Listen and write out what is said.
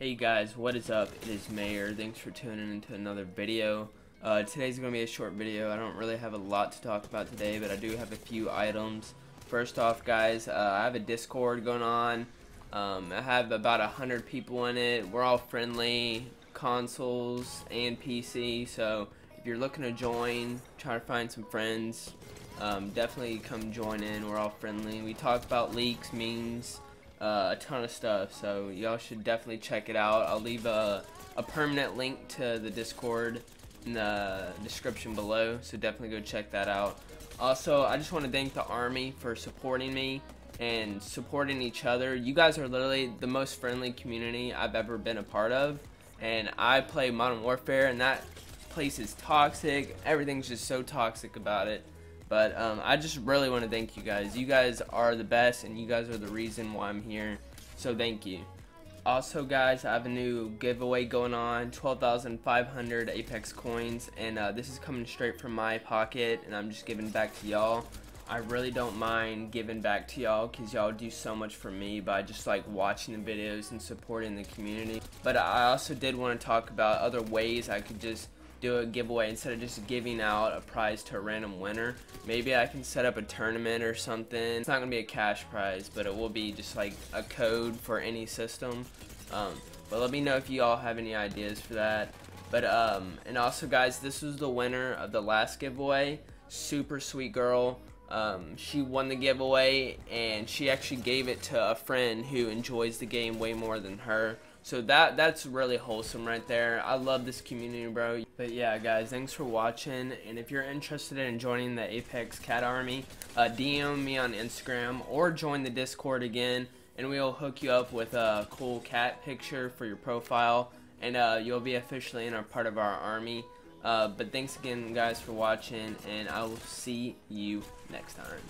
Hey guys, what is up? It is Mayor. Thanks for tuning into another video. Uh, today's going to be a short video. I don't really have a lot to talk about today, but I do have a few items. First off, guys, uh, I have a Discord going on. Um, I have about a hundred people in it. We're all friendly, consoles and PC. So if you're looking to join, try to find some friends. Um, definitely come join in. We're all friendly. We talk about leaks, memes, uh, a ton of stuff. So y'all should definitely check it out. I'll leave a, a permanent link to the Discord in the description below. So definitely go check that out. Also, I just want to thank the Army for supporting me and supporting each other. You guys are literally the most friendly community I've ever been a part of. And I play Modern Warfare, and that place is toxic. Everything's just so toxic about it. But um, I just really want to thank you guys. You guys are the best, and you guys are the reason why I'm here. So thank you. Also, guys, I have a new giveaway going on 12,500 Apex coins, and uh, this is coming straight from my pocket, and I'm just giving back to y'all. I really don't mind giving back to y'all because y'all do so much for me by just like watching the videos and supporting the community. But I also did want to talk about other ways I could just do a giveaway instead of just giving out a prize to a random winner. Maybe I can set up a tournament or something. It's not going to be a cash prize, but it will be just like a code for any system. Um, but let me know if you all have any ideas for that. But, um, and also guys, this was the winner of the last giveaway. Super sweet girl. Um, she won the giveaway and she actually gave it to a friend who enjoys the game way more than her. So that that's really wholesome right there. I love this community, bro. But yeah, guys, thanks for watching. And if you're interested in joining the Apex Cat Army, uh, DM me on Instagram or join the Discord again, and we'll hook you up with a cool cat picture for your profile, and uh, you'll be officially in our part of our army. Uh, but thanks again, guys, for watching, and I will see you next time.